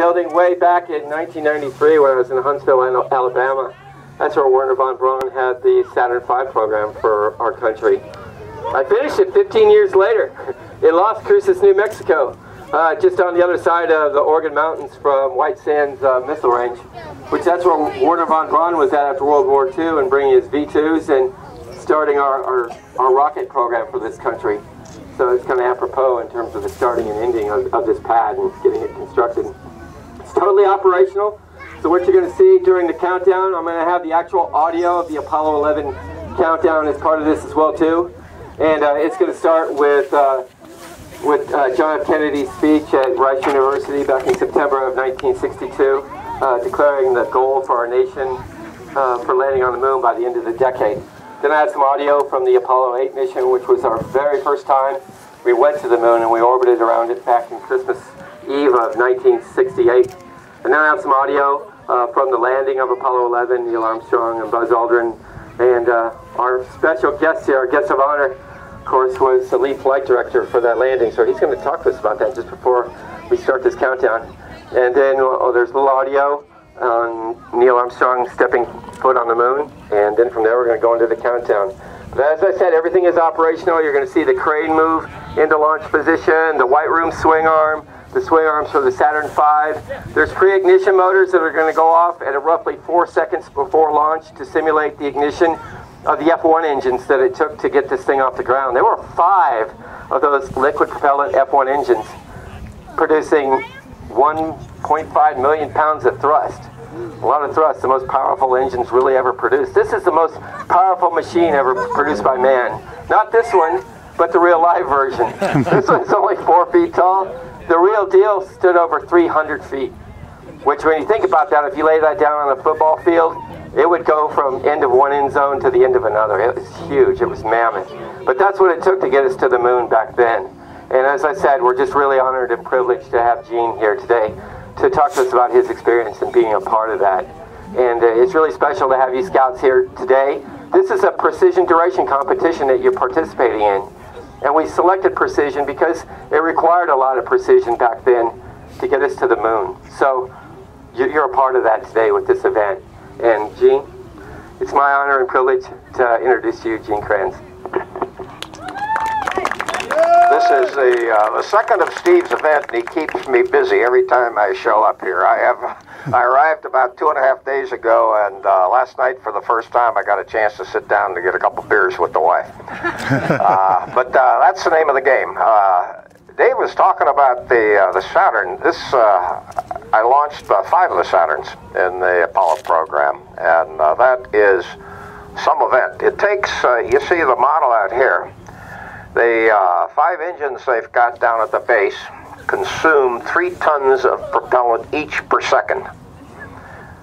building way back in 1993 when I was in Huntsville, Alabama. That's where Wernher von Braun had the Saturn V program for our country. I finished it 15 years later in Las Cruces, New Mexico, uh, just on the other side of the Organ Mountains from White Sands uh, Missile Range, which that's where Wernher von Braun was at after World War II and bringing his V-2s and starting our, our, our rocket program for this country. So it's kind of apropos in terms of the starting and ending of, of this pad and getting it constructed. Totally operational. So what you're going to see during the countdown, I'm going to have the actual audio of the Apollo 11 countdown as part of this as well too. And uh, it's going to start with uh, with uh, John F. Kennedy's speech at Rice University back in September of 1962, uh, declaring the goal for our nation uh, for landing on the moon by the end of the decade. Then I had some audio from the Apollo 8 mission, which was our very first time we went to the moon and we orbited around it back in Christmas Eve of 1968. And then I have some audio uh, from the landing of Apollo 11, Neil Armstrong and Buzz Aldrin. And uh, our special guest here, our guest of honor, of course, was the lead flight director for that landing. So he's going to talk to us about that just before we start this countdown. And then oh, there's a little audio on Neil Armstrong stepping foot on the moon, and then from there we're going to go into the countdown. But as I said, everything is operational. You're going to see the crane move into launch position, the white room swing arm, the sway arms for the Saturn V. There's pre-ignition motors that are going to go off at roughly four seconds before launch to simulate the ignition of the F1 engines that it took to get this thing off the ground. There were five of those liquid propellant F1 engines producing 1.5 million pounds of thrust. A lot of thrust, the most powerful engines really ever produced. This is the most powerful machine ever produced by man. Not this one, but the real live version. this one's only four feet tall. The real deal stood over 300 feet. Which, when you think about that, if you lay that down on a football field, it would go from end of one end zone to the end of another. It was huge. It was mammoth. But that's what it took to get us to the moon back then. And as I said, we're just really honored and privileged to have Gene here today to talk to us about his experience and being a part of that. And uh, it's really special to have you scouts here today. This is a precision duration competition that you're participating in. And we selected precision because it required a lot of precision back then to get us to the moon. So you're a part of that today with this event. And Gene, it's my honor and privilege to introduce you, Gene Kranz. This is the, uh, the second of Steve's event, and he keeps me busy every time I show up here. I have I arrived about two and a half days ago, and uh, last night, for the first time, I got a chance to sit down to get a couple beers with the wife. uh, but uh, that's the name of the game. Uh, Dave was talking about the uh, the Saturn. This I launched five of the Saturns in the Apollo program, and that is some event. It takes you see the model out here. The uh, five engines they've got down at the base consume three tons of propellant each per second.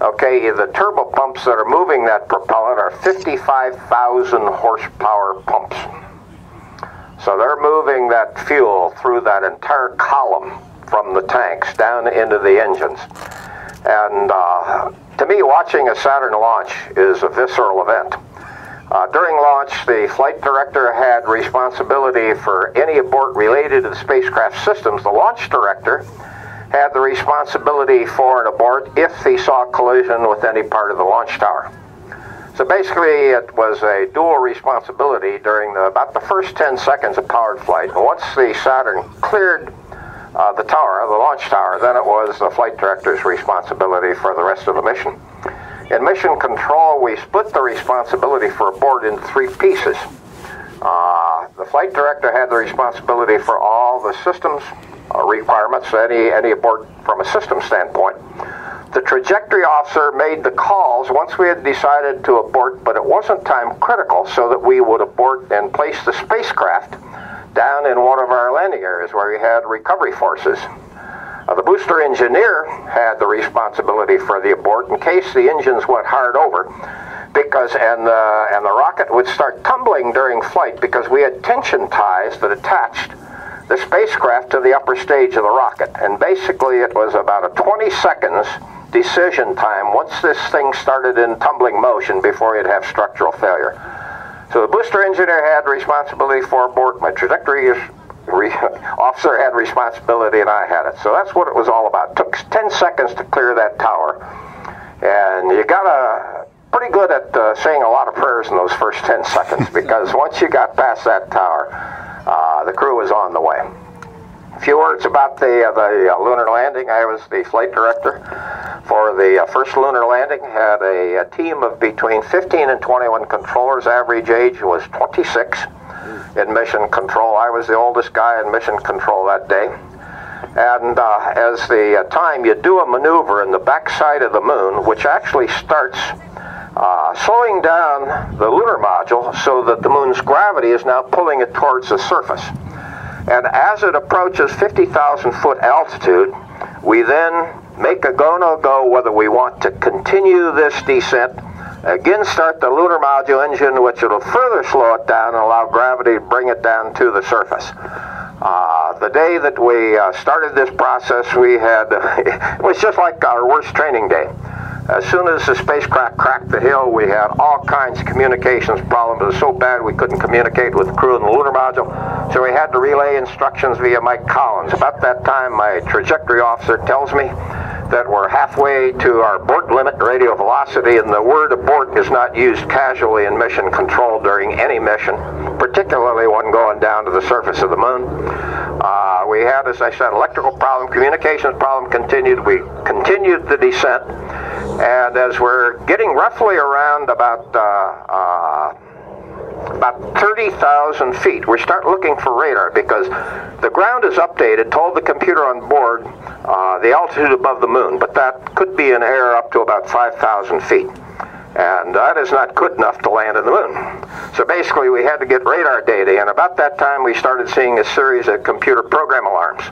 Okay, the turbo pumps that are moving that propellant are 55,000 horsepower pumps. So they're moving that fuel through that entire column from the tanks down into the engines. And uh, to me, watching a Saturn launch is a visceral event. Uh, during launch, the flight director had responsibility for any abort related to the spacecraft systems. The launch director had the responsibility for an abort if he saw collision with any part of the launch tower. So basically, it was a dual responsibility during the, about the first 10 seconds of powered flight. And once the Saturn cleared uh, the tower, the launch tower, then it was the flight director's responsibility for the rest of the mission. In mission control, we split the responsibility for abort in three pieces. Uh, the flight director had the responsibility for all the systems uh, requirements, any, any abort from a system standpoint. The trajectory officer made the calls once we had decided to abort, but it wasn't time critical, so that we would abort and place the spacecraft down in one of our landing areas where we had recovery forces. Uh, the booster engineer had the responsibility for the abort in case the engines went hard over because and the and the rocket would start tumbling during flight because we had tension ties that attached the spacecraft to the upper stage of the rocket and basically it was about a 20 seconds decision time once this thing started in tumbling motion before you'd have structural failure. So the booster engineer had responsibility for abort. My trajectory re- officer had responsibility and I had it. So that's what it was all about. It took 10 seconds to clear that tower. And you got to pretty good at uh, saying a lot of prayers in those first 10 seconds because once you got past that tower, uh, the crew was on the way. A few words about the, uh, the uh, lunar landing. I was the flight director for the uh, first lunar landing. Had a, a, team of between 15 and 21 controllers. Average age was 26 in mission control. I was the oldest guy in mission control that day. And uh, as the uh, time, you do a maneuver in the backside of the moon, which actually starts uh, slowing down the lunar module so that the moon's gravity is now pulling it towards the surface. And as it approaches 50,000 foot altitude, we then make a go no go whether we want to continue this descent, again start the lunar module engine, which will further slow it down and allow gravity to bring it down to the surface. Uh, the day that we uh, started this process, we had, it was just like our worst training day. As soon as the spacecraft cracked the hill, we had all kinds of communications problems. It was so bad we couldn't communicate with the crew in the lunar module, so we had to relay instructions via Mike Collins. About that time, my trajectory officer tells me that we're halfway to our abort limit radial velocity, and the word abort is not used casually in mission control during any mission, particularly one going down to the surface of the moon. Uh, we had, as I said, electrical problem, communications problem continued. We continued the descent. And as we're getting roughly around about uh, uh, about 30,000 feet, we start looking for radar because the ground is updated, told the computer on board uh, the altitude above the moon, but that could be in air up to about 5,000 feet. And that is not good enough to land on the moon. So basically, we had to get radar data, and about that time, we started seeing a series of computer program alarms.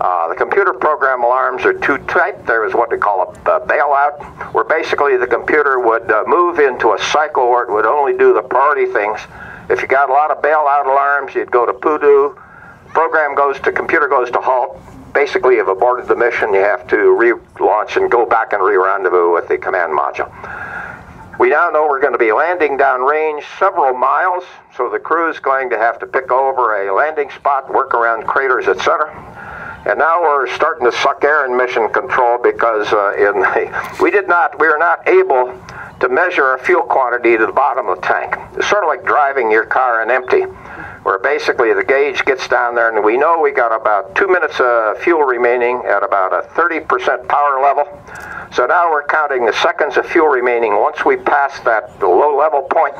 Uh, the computer program alarms are two types. There is what they call a, a bailout, where basically the computer would uh, move into a cycle where it would only do the priority things. If you got a lot of bailout alarms, you'd go to PUDU. Program goes to computer goes to halt. Basically, you've aborted the mission. You have to relaunch and go back and re-rendezvous with the command module. We now know we're going to be landing downrange several miles, so the crew is going to have to pick over a landing spot, work around craters, etc. And now we're starting to suck air in mission control because uh, in we did not, we are not able to measure a fuel quantity to the bottom of the tank. It's sort of like driving your car in empty, where basically the gauge gets down there and we know we got about two minutes of fuel remaining at about a 30% power level. So now we're counting the seconds of fuel remaining once we pass that low level point.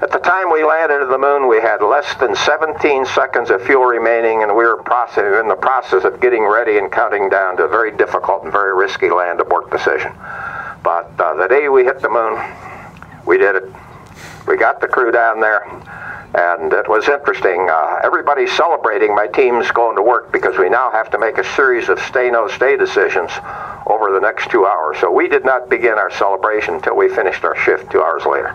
At the time we landed on the moon, we had less than 17 seconds of fuel remaining, and we were in the process of getting ready and counting down to a very difficult and very risky land abort decision. But uh, the day we hit the moon, we did it. We got the crew down there, and it was interesting. Uh, everybody's celebrating. My team's going to work because we now have to make a series of stay no stay decisions over the next two hours. So we did not begin our celebration until we finished our shift two hours later.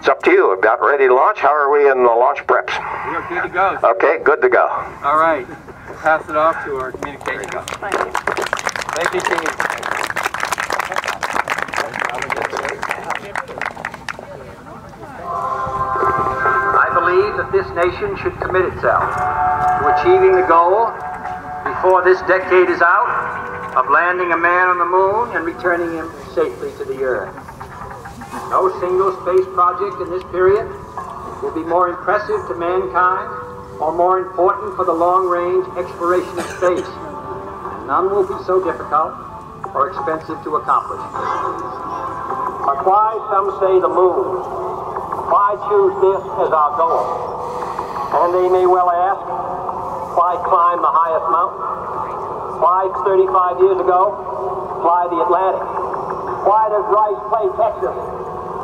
It's up to you. About ready to launch? How are we in the launch preps? We are good to go. Okay, good to go. All right. We'll pass it off to our communication. Thank you. Thank you, team. I believe that this nation should commit itself to achieving the goal before this decade is out of landing a man on the moon and returning him safely to the earth. No single space project in this period will be more impressive to mankind or more important for the long-range exploration of space. None will be so difficult or expensive to accomplish. But why, some say, the moon? Why choose this as our goal? And they may well ask, why climb the highest mountain? Why 35 years ago fly the Atlantic? Why does Rice play Texas?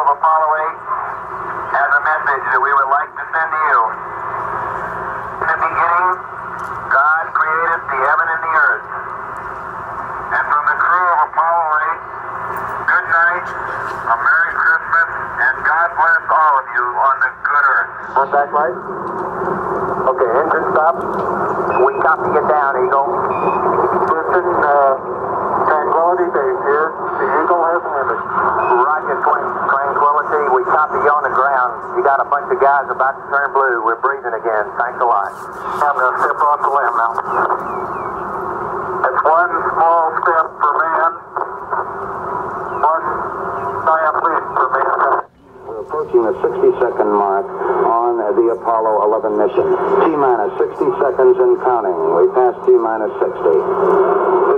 of Apollo 8, has a message that we would like to send to you. In the beginning, God created the heaven and the earth. And from the crew of Apollo 8, good night, a Merry Christmas, and God bless all of you on the good earth. Contact light. Okay, engine stop. We copy you down, Eagle. Listen, uh, Tranquility Base here. The Eagle has an image. Roger, Tran- Tranquility. We copy you on the ground. You got a bunch of guys about to turn blue. We're breathing again. Thanks a lot. I'm going to step off the LM now. It's one small step for man, one giant leap for mankind. We're approaching the 60 second mark on the Apollo 11 mission. T minus 60 seconds and counting. We passed T minus 60.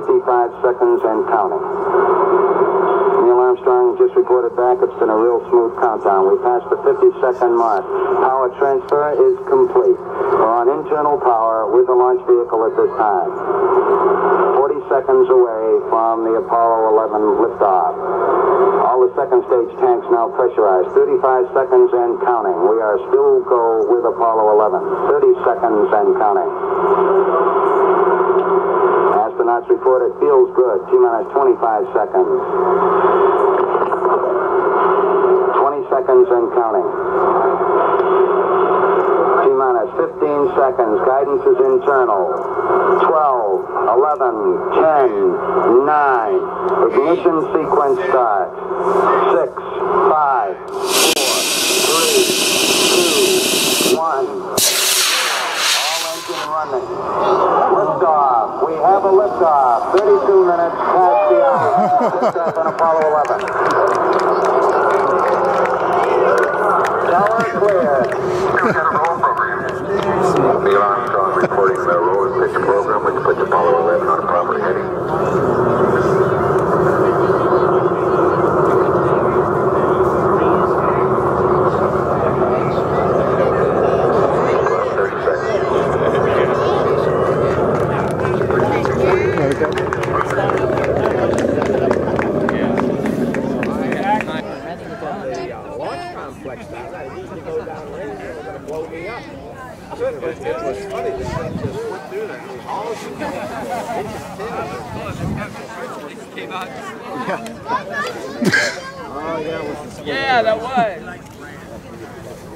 55 seconds and counting. Just reported back it's been a real smooth countdown. We passed the 50 second mark. Power transfer is complete. We're on internal power with the launch vehicle at this time. 40 seconds away from the Apollo 11 liftoff. All the second stage tanks now pressurized. 35 seconds and counting. We are still go with Apollo 11. 30 seconds and counting. Astronauts report it feels good. T minus 25 seconds. 20 seconds and counting. T minus 15 seconds. Guidance is internal. 12, 11, 10, 9. Ignition sequence starts. 6, 5, 4, 3, 2, 1. All engine running. Liftoff. We have a liftoff. 32 minutes past the hour. Liftoff on Apollo 11. Tower clear. Neil Armstrong reporting the roll and pitch program, which puts Apollo 11 on a proper heading.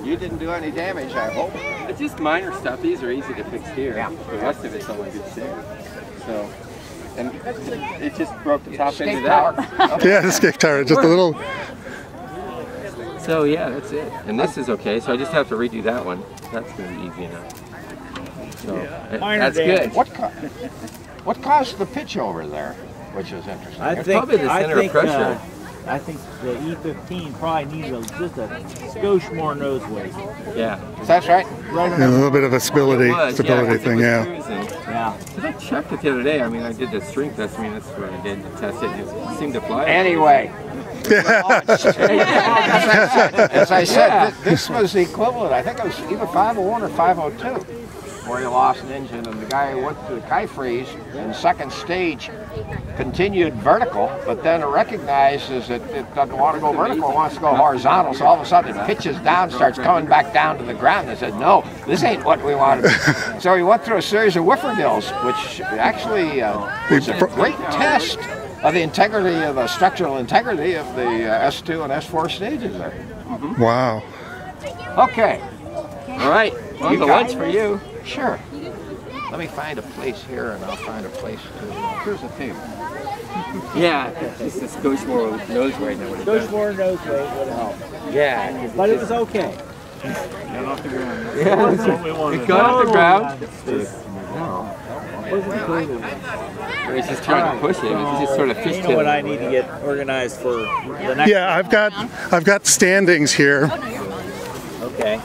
You didn't do any damage, I hope. It's just minor stuff. These are easy to fix here. Yeah. The rest of it's all in good shape. So, and it just broke the top end of that. Yeah, the skate tower, just a little. So yeah, that's it. And this is okay. So I just have to redo that one. That's gonna be easy enough. So that- that's good. What, ca- what caused the pitch over there, which is interesting? I It's think, probably the I center of pressure. Uh, I think the E15 probably needs a, just a skosh more nose weight. Yeah. That's right. Right And a little bit of a stability, was, stability yeah, 'cause it thing, was yeah. cruising. Yeah. 'Cause I checked it the other day. I mean, I did the strength test. I mean, that's what I did to test it. It seemed to fly. Anyway, as I said, thi- this was the equivalent. I think it was either 501 or 502, where he lost an engine, and the guy went to the kite freeze in second stage, continued vertical, but then it recognizes that it doesn't want to go vertical, it wants to go horizontal. So all of a sudden, it pitches down, starts coming back down to the ground. And said, "No, this ain't what we wanted. so he went through a series of whifferdills, which actually uh, was a great test of the integrity of the structural integrity of the uh, S2 and S4 stages there. Wow. Okay, All right. On the got lunch for you. sure. Let me find a place here and I'll find a place to. Here's a table. Yeah. Just this goes more nose right now. Skosh more nose weight would help. Yeah. But it was okay. Yeah. That's what we wanted. It got off the ground. Wasn't included. He's just trying to push it. It's just sort of You know what I need to get organized for the next. Yeah, I've got I've got standings here. Okay.